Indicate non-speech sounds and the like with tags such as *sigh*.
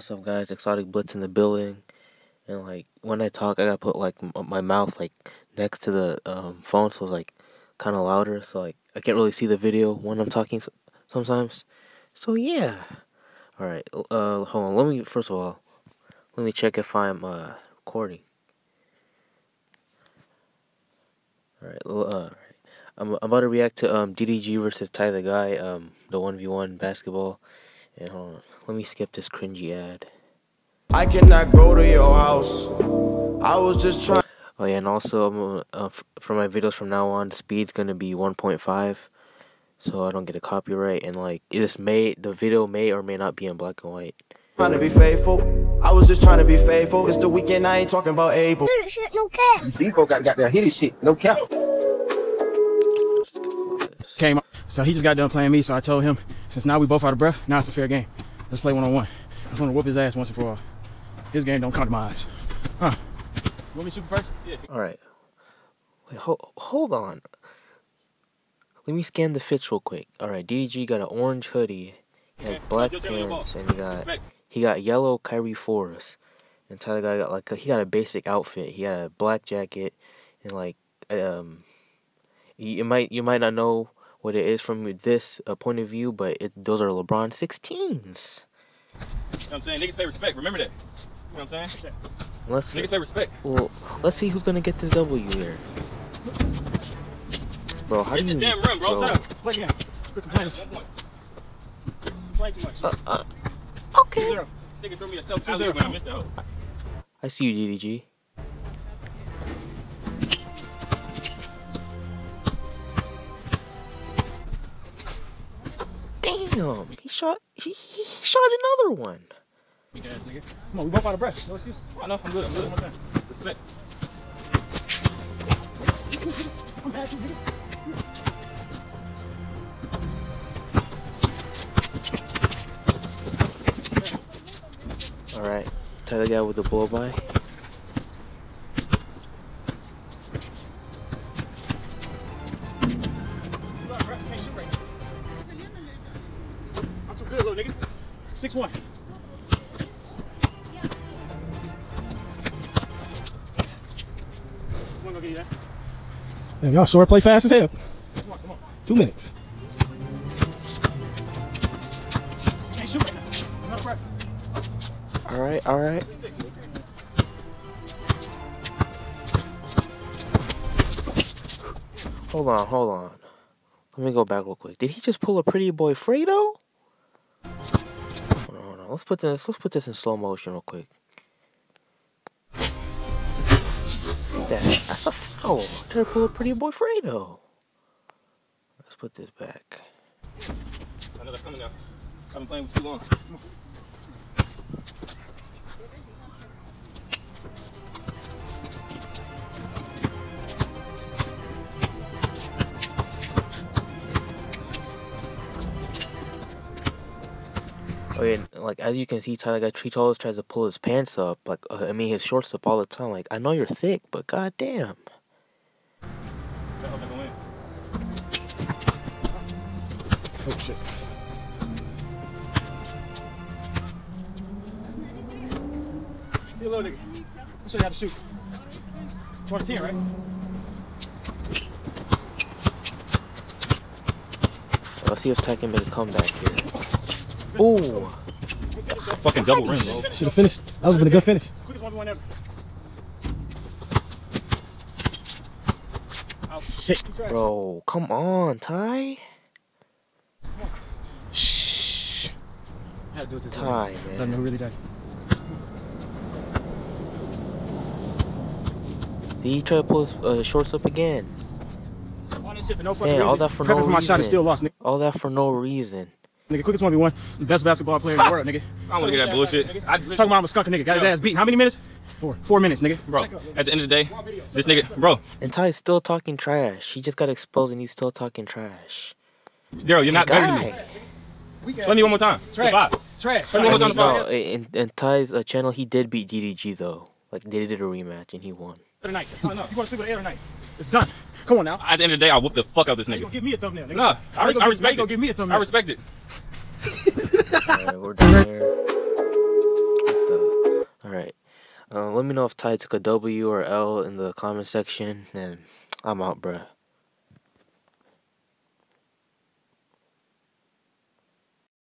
What's up, guys? Exotic Blitz in the building. And like when I talk, I gotta put like my mouth like next to the um, phone, so it's like kind of louder. So like I can't really see the video when I'm talking sometimes. So yeah. All right. Uh, hold on. Let me first of all, let me check if I'm uh recording. All right. Uh. I'm I'm about to react to um DDG versus Ty the Guy um the one v one basketball. And hold on. Let me skip this cringy ad. I cannot go to your house. I was just trying. Oh yeah, and also uh, for my videos from now on, the speed's gonna be 1.5, so I don't get a copyright. And like this may the video may or may not be in black and white. Trying to be faithful. I was just trying to be faithful. It's the weekend. I ain't talking about able. shit, no cap. These folk got, got that hitty shit, no cap. Came up. So he just got done playing me, so I told him, since now we both out of breath, now it's a fair game. Let's play one on one. I just want to whoop his ass once and for all. His game don't come to my eyes. Huh. You want me to shoot first? Yeah. All right, wait, hold hold on. Let me scan the fits real quick. All right, DDG got an orange hoodie, he had black pants, and he got he got yellow Kyrie fours. And Ty the Guy got like a, he got a basic outfit. He had a black jacket, and like um, you, you might you might not know what it is from this uh, point of view, but it, those are LeBron 16s. You know what I'm saying? Niggas pay respect. Remember that. You know what I'm saying? Let's Niggas pay respect. well, let's see who's gonna get this W here. Bro, how do Hit the you damn rim, bro. bro, Shut up. Play again. Quit. Play too much. uh, uh, okay. Zero. This nigga me a self alley when I missed the hoe. I see you, DDG. Shot. He, he shot another one. Weak ass nigga. Come on, we both out of breath. No excuse. I know. I'm good. I'm good. Respect. I'm at you, nigga. All right, Ty the Guy with the blow by. Six one. One you that. Damn, y'all sure play fast as hell. Come on, come on. Two minutes. Can't shoot right now. I'm out of breath. All right, all right. Hold on, hold on. Let me go back real quick. Did he just pull a pretty boy Fredo? Let's put this. Let's put this in slow motion real quick. That. That's a foul. Try to pull a pretty boy Fredo. Let's put this back. I know they're coming now. I've been playing too long. Oh yeah, like as you can see, Tyler got Tree always tries to pull his pants up. Like uh, I mean, his shorts up all the time. Like I know you're thick, but goddamn. That hope I can win. Oh shit. Be little nigga. I'll show you how to shoot. It's one right? Let's see if Ty can make a comeback here. Ooh. Fucking double ring, bro. Should have finished. That was been a good finish. Quickest one v one ever. Oh shit. Bro, come on, Ty. Shh. Had to do it this way. Ty, Doesn't man. know who really died. See, he tried to pull his uh, shorts up again. On this shit for no fucking Damn, all that for Prepping no for my shot and reason. still lost. All that for no reason. Nigga, quickest one v one, the best basketball player in the world, nigga. *laughs* I don't want to hear that bullshit. I, Talking about I'm a skunk nigga. Got his ass beat. How many minutes? Four. Four minutes, nigga. bro, at the end of the day, this nigga, bro, And Ty's still talking trash. He just got exposed and he's still talking trash. Darryl, you're not better than me. Guy. Let me one more time. Trash. Goodbye. Trash. Let me one more time. no, in, in Ty's uh, channel, he did beat DDG though. Like they did a rematch and he won. Tonight. Oh, no. You want to sleep with the air tonight? It's done. Come on now. At the end of the day, I'll whoop the fuck out this You nigga. gonna give me a thumbnail, nigga? No, I, How you res- gonna I respect how you gonna it. give me a thumbnail? I respect it. Alright. Uh, let me know if Ty took a W or L in the comment section, and I'm out, bruh.